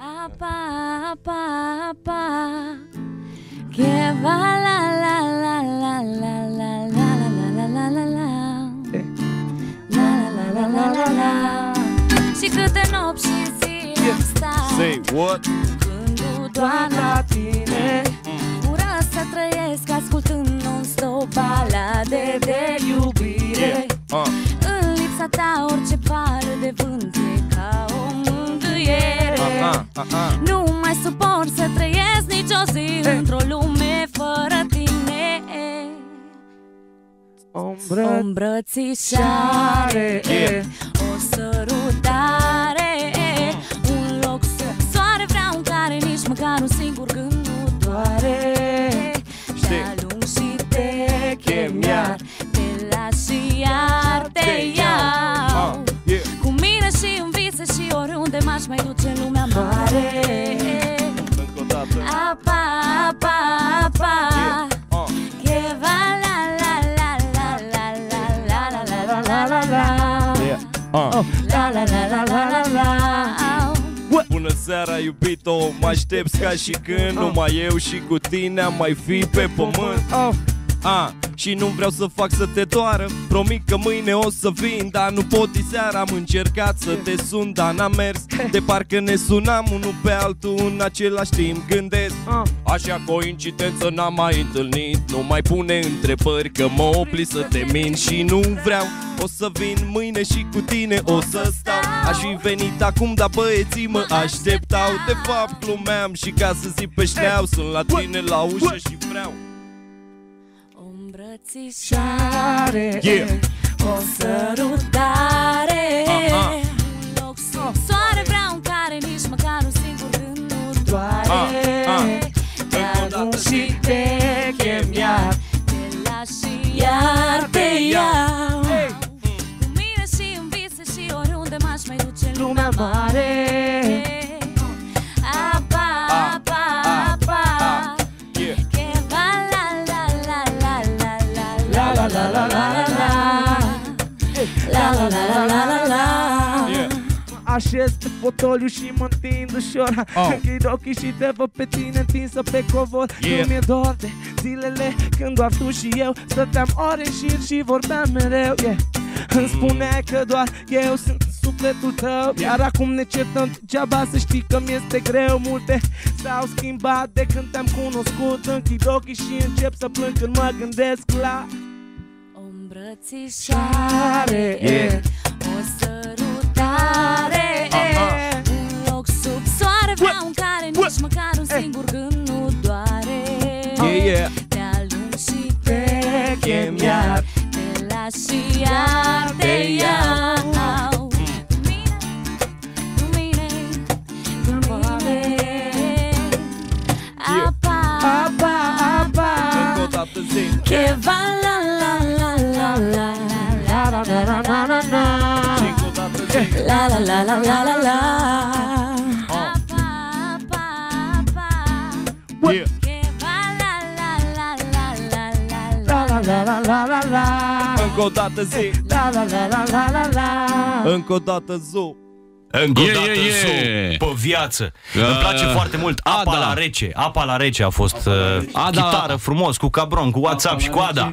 Apa, apa, apa Que va la la la la la la la la la la la la La la la la la la la Și câte nopți și zile am stat Say what? Gândul doar la tine Ură să trăiesc Uh-uh, uh-uh. Nu mai suport să trăiesc nicio zi într-o lume fără tine. O îmbrățișare Yeah. O sărutare și oriunde m-aș mai duce în lumea mare Încă o dată. Apa, apa, apa Uh. Que va la la la la la la la la la la la la Yeah. Uh. La la la la la la la Bună seara, iubito, mă aștepți ca și când Numai eu și cu tine am mai fi pe pământ A, și nu vreau să fac să te doară. Promit că mâine o să vin Dar nu pot seara Am încercat să te sun, dar n-am mers. De parcă ne sunam unul pe altul În același timp gândesc. Așa coincidență n-am mai întâlnit Nu mai pune întrebări Că mă opri să te min Și nu vreau O să vin mâine și cu tine O să stau. Aș fi venit acum Dar băieții mă așteptau. De fapt glumeam Și ca să zic pe șleau Sunt la tine la ușă și vreau. O îmbrățișare. Yeah. O sărutare. Aha. Un loc sub soare Vreau în care nici măcar un singur gând nu doare. Ah, ah. Te Încă o dată alung zi. și te chem iar. Te las și iar te iau. Cu mine și în vise și oriunde m-aș mai duce în lumea mare La la la la la la la. Yeah. Așez pe fotoliu și mă întind ușor. Oh. Închid ochii și te văd pe tine întinsă pe covor. Yeah. Nu mi-e dor de zilele când doar tu și eu Stăteam ore în șir și vorbeam mereu. Yeah. Îmi spuneai că doar eu sunt sufletul tău. Iar acum ne certăm degeaba să știi că mi-este greu. Multe s-au schimbat de când te-am cunoscut. Închid ochii și încep să plâng când mă gândesc la O îmbrățișare Yeah. O sărutare. Aha. Un loc sub soare Vreau în care nici măcar un singur gând nu doare. Yeah, yeah. Te alung și te chem iar. Te las și iar La la la la la la la Apa, apa, apa Yeah. Que va la la la la la la La la la la la la la Încă o dată zi La la la la la la la Încă o dată zu Încă o Yeah, dată yeah, zoo, yeah. pe viață. Uh, Îmi place foarte mult. a, Apa da. la rece. Apa la rece a fost uh, A, da. chitară frumos, cu cabron, cu WhatsApp și cu Ada.